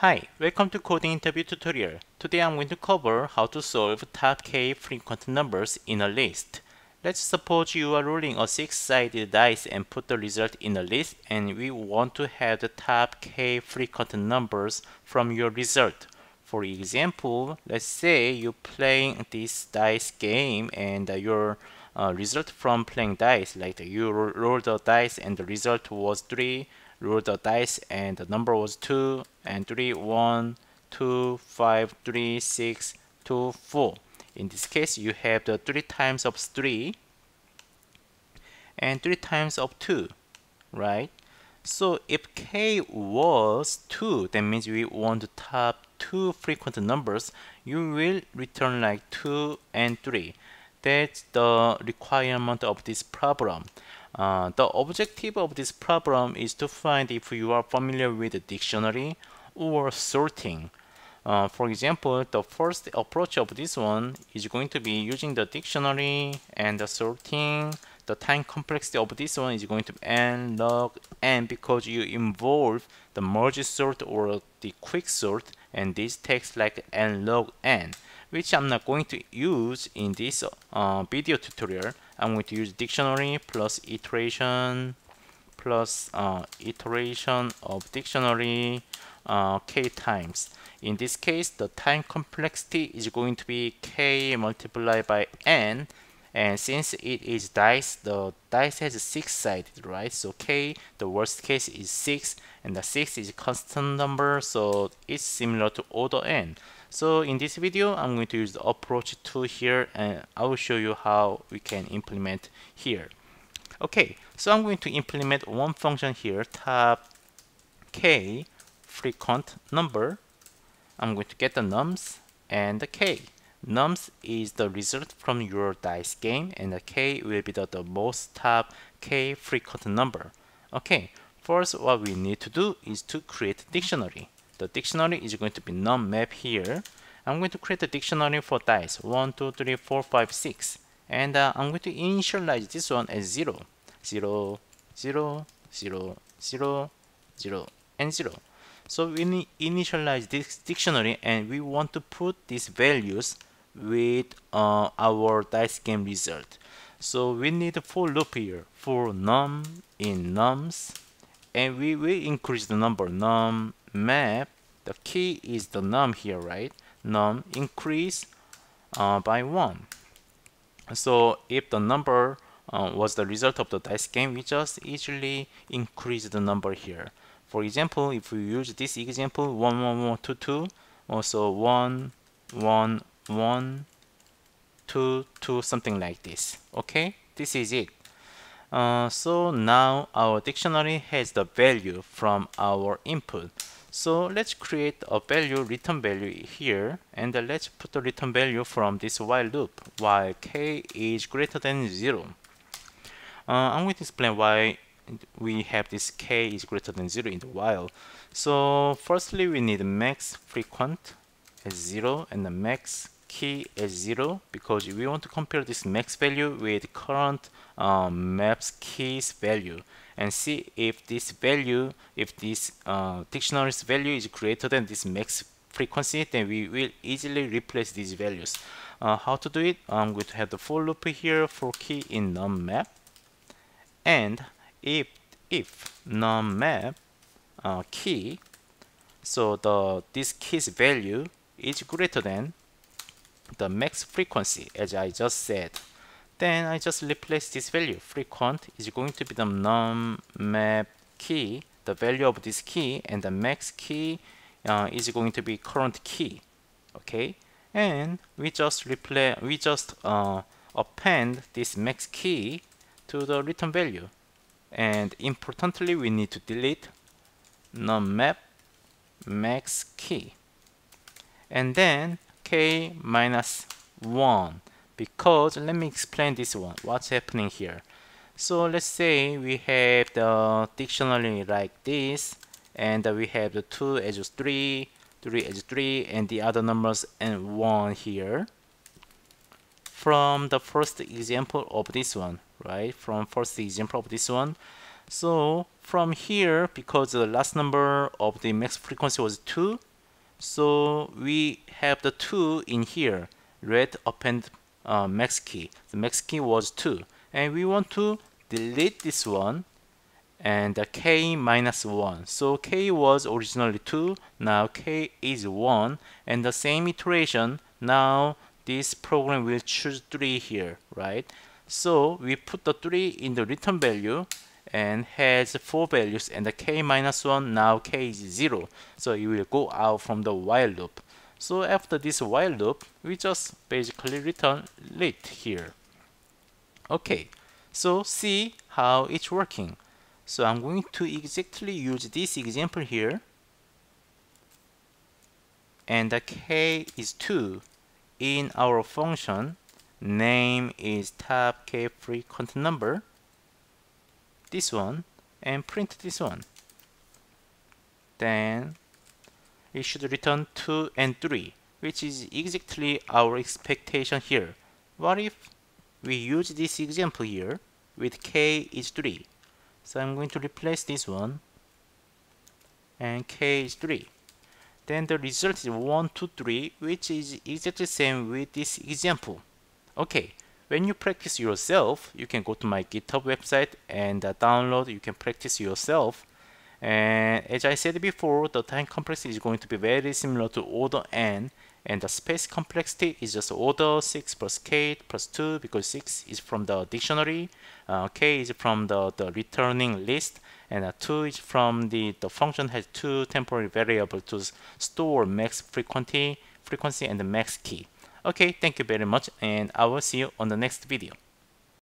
Hi, welcome to coding interview tutorial. Today I'm going to cover how to solve top k frequent numbers in a list. Let's suppose you are rolling a six-sided dice and put the result in a list and we want to have the top k frequent numbers from your result. For example, let's say you're playing this dice game and uh, your uh, result from playing dice, like you roll the dice and the result was 3, roll the dice and the number was 2 and 3 1 2 5 3 6 2 4 in this case you have the 3 times of 3 and 3 times of 2 right? So if k was 2 that means we want the top two frequent numbers you will return like 2 and 3 that's the requirement of this problem uh, the objective of this problem is to find if you are familiar with the dictionary or sorting. Uh, for example, the first approach of this one is going to be using the dictionary and the sorting. The time complexity of this one is going to be n log n because you involve the merge sort or the quick sort and this takes like n log n which I'm not going to use in this uh, video tutorial. I'm going to use dictionary plus iteration plus uh, iteration of dictionary uh, k times. In this case, the time complexity is going to be k multiplied by n and since it is dice the dice has six sided right so k the worst case is six and the six is constant number so it's similar to order n so in this video, I'm going to use the approach tool here and I will show you how we can implement here. Okay, so I'm going to implement one function here, top k frequent number. I'm going to get the nums and the k. Nums is the result from your dice game and the k will be the, the most top k frequent number. Okay, first what we need to do is to create dictionary the dictionary is going to be num map here. I'm going to create a dictionary for dice. 1, 2, 3, 4, 5, 6 and uh, I'm going to initialize this one as 0 0 0 0 0 0 and 0 so we need initialize this dictionary and we want to put these values with uh, our dice game result. So we need a for loop here. For num in nums. And we will increase the number num map the key is the num here right? Num increase uh, by 1 so if the number uh, was the result of the dice game we just easily increase the number here. For example if we use this example 1 1 1 2 2 also 1 1 1 2 2 something like this. Okay? This is it. Uh, so now our dictionary has the value from our input. So let's create a value, return value here, and let's put the return value from this while loop, while k is greater than 0. Uh, I'm going to explain why we have this k is greater than 0 in the while. So firstly, we need max frequent as 0 and the max key as 0 because we want to compare this max value with current um, maps keys value and see if this value if this uh, dictionary's value is greater than this max frequency then we will easily replace these values. Uh, how to do it? I'm going to have the for loop here for key in num map. And if if num map uh, key so the this key's value is greater than the max frequency as I just said. Then I just replace this value. Frequent is going to be the num map key the value of this key and the max key uh, is going to be current key okay? And we just replace we just uh, append this max key to the return value. And importantly we need to delete num map max key. And then k minus 1 because let me explain this one. What's happening here? So let's say we have the dictionary like this and we have the 2 as 3 3 as 3 and the other numbers and 1 here. From the first example of this one right? From first example of this one. So from here because the last number of the max frequency was 2 so we have the 2 in here red append uh, max key. The max key was 2 and we want to delete this one and k minus 1 so k was originally 2 now k is 1 and the same iteration now this program will choose 3 here right? So we put the 3 in the return value and has four values and the k minus 1 now k is 0 so it will go out from the while loop. So after this while loop we just basically return lit here. Okay so see how it's working. So I'm going to exactly use this example here. And the k is 2 in our function. Name is top k frequent number this one and print this one. Then it should return 2 and 3 which is exactly our expectation here. What if we use this example here with k is 3 so I'm going to replace this one and k is 3 then the result is 1 2 3 which is exactly same with this example. Okay when you practice yourself, you can go to my GitHub website and uh, download. You can practice yourself. And as I said before, the time complexity is going to be very similar to order n. And the space complexity is just order 6 plus k plus 2 because 6 is from the dictionary, uh, k is from the, the returning list, and uh, 2 is from the, the function has two temporary variables to store max frequency, frequency and the max key. Okay, thank you very much and I will see you on the next video.